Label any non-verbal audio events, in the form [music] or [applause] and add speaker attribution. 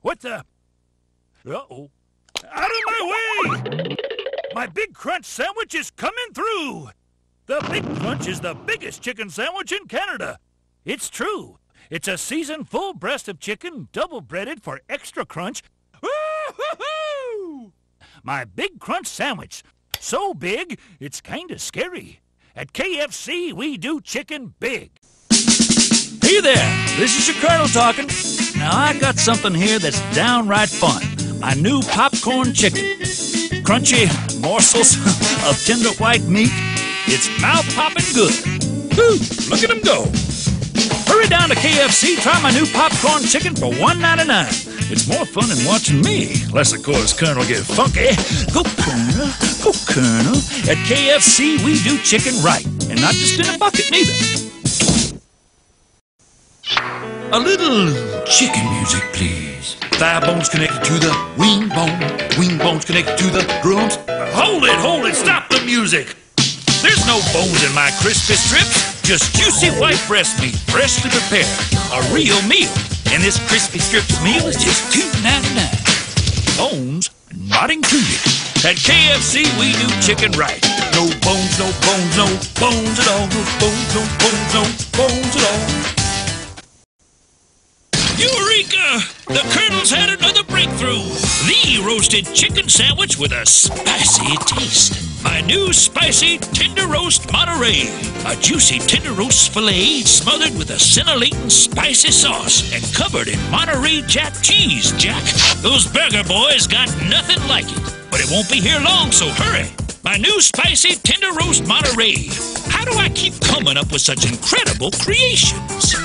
Speaker 1: What the? Uh-oh. Out of my way! My Big Crunch sandwich is coming through! The Big Crunch is the biggest chicken sandwich in Canada. It's true. It's a seasoned full breast of chicken, double breaded for extra crunch. Woo-hoo-hoo! My Big Crunch sandwich. So big, it's kinda scary. At KFC, we do chicken big.
Speaker 2: There, this is your Colonel talking. Now I got something here that's downright fun. My new popcorn chicken. Crunchy morsels [laughs] of tender white meat. It's mouth popping good. Woo, look at them go. Hurry down to KFC, try my new popcorn chicken for $1.99. It's more fun than watching me. Unless, of course, Colonel get funky. Go, Colonel. Go, Colonel. At KFC, we do chicken right. And not just in a bucket, neither. A little chicken music, please. Thigh bones connected to the wing bone. Wing bones connected to the drums. Hold it, hold it, stop the music. There's no bones in my crispy strips. Just juicy white breast meat, freshly prepared. A real meal. And this crispy strips meal is just $2.99. Bones not included. At KFC, we do chicken right. No bones, no bones, no bones at all. No bones, no bones, no bones at all. Eureka! The Colonel's had another breakthrough. The roasted chicken sandwich with a spicy taste. My new spicy tender roast Monterey. A juicy tender roast filet smothered with a scintillating spicy sauce and covered in Monterey Jack cheese, Jack. Those burger boys got nothing like it. But it won't be here long, so hurry. My new spicy tender roast Monterey. How do I keep coming up with such incredible creations?